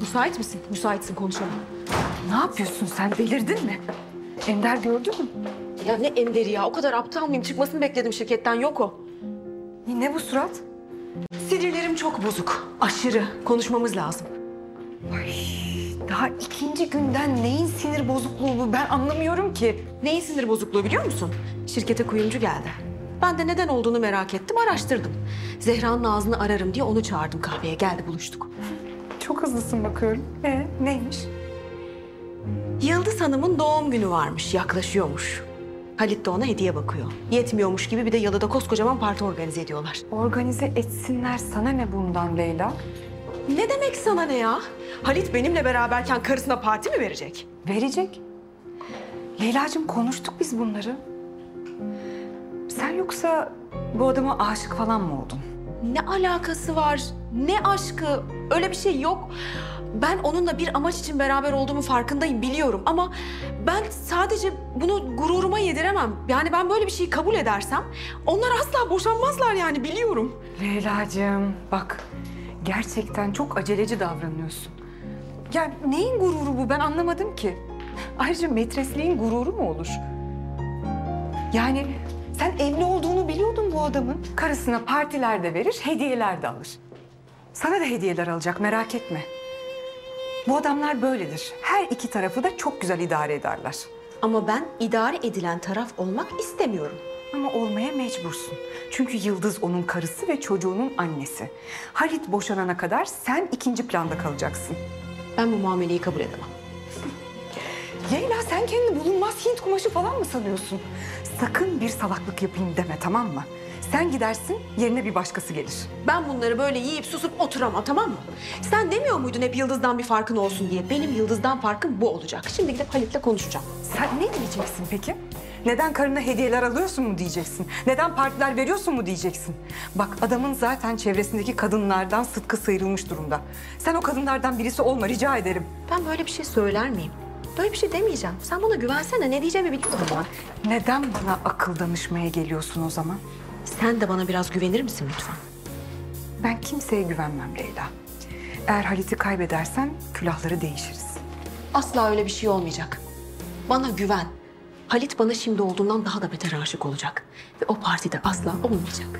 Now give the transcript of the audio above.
Müsait misin? Müsaitsin konuşalım. Ne yapıyorsun sen delirdin mi? Ender gördün mü? Ya ne Ender'i ya? O kadar aptal mıyım? Çıkmasını bekledim şirketten. Yok o. Ne bu surat? Sinirlerim çok bozuk. Aşırı. Konuşmamız lazım. Daha ikinci günden neyin sinir bozukluğu bu ben anlamıyorum ki. Neyin sinir bozukluğu biliyor musun? Şirkete kuyumcu geldi. Ben de neden olduğunu merak ettim, araştırdım. Zehra'nın ağzını ararım diye onu çağırdım kahveye. Geldi buluştuk. Çok hızlısın bakıyorum. Ee, neymiş? Yıldız Hanım'ın doğum günü varmış, yaklaşıyormuş. Halit de ona hediye bakıyor. Yetmiyormuş gibi bir de yalıda koskocaman parti organize ediyorlar. Organize etsinler sana ne bundan Leyla? Ne demek sana ne ya? Halit benimle beraberken karısına parti mi verecek? Verecek. Leyla'cığım konuştuk biz bunları. Sen yoksa bu adama aşık falan mı oldun? Ne alakası var? Ne aşkı? Öyle bir şey yok. Ben onunla bir amaç için beraber olduğumu farkındayım, biliyorum. Ama ben sadece bunu gururuma yediremem. Yani ben böyle bir şeyi kabul edersem onlar asla boşanmazlar yani biliyorum. Leyla'cığım bak gerçekten çok aceleci davranıyorsun. Ya neyin gururu bu ben anlamadım ki. Ayrıca metresliğin gururu mu olur? Yani sen evli olduğunu biliyordun bu adamın. Karısına partiler de verir, hediyeler de alır. Sana da hediyeler alacak merak etme. Bu adamlar böyledir. Her iki tarafı da çok güzel idare ederler. Ama ben idare edilen taraf olmak istemiyorum. Ama olmaya mecbursun. Çünkü Yıldız onun karısı ve çocuğunun annesi. Halit boşanana kadar sen ikinci planda kalacaksın. Ben bu muameleyi kabul edemem. Sen kendini bulunmaz Hint kumaşı falan mı sanıyorsun? Sakın bir salaklık yapayım deme tamam mı? Sen gidersin yerine bir başkası gelir. Ben bunları böyle yiyip susup oturamam tamam mı? Sen demiyor muydun hep Yıldız'dan bir farkın olsun diye? Benim Yıldız'dan farkım bu olacak. Şimdi gidip Halit'le konuşacağım. Sen ne diyeceksin peki? Neden karına hediyeler alıyorsun mu diyeceksin? Neden partiler veriyorsun mu diyeceksin? Bak adamın zaten çevresindeki kadınlardan sıtkı sıyrılmış durumda. Sen o kadınlardan birisi olma rica ederim. Ben böyle bir şey söyler miyim? Böyle bir şey demeyeceğim. Sen bana güvensene. Ne diyeceğimi biliyorum ben. Neden bana akıl danışmaya geliyorsun o zaman? Sen de bana biraz güvenir misin lütfen? Ben kimseye güvenmem Leyla. Eğer Halit'i kaybedersen külahları değişiriz. Asla öyle bir şey olmayacak. Bana güven. Halit bana şimdi olduğundan daha da beter aşık olacak. Ve o partide asla olmayacak.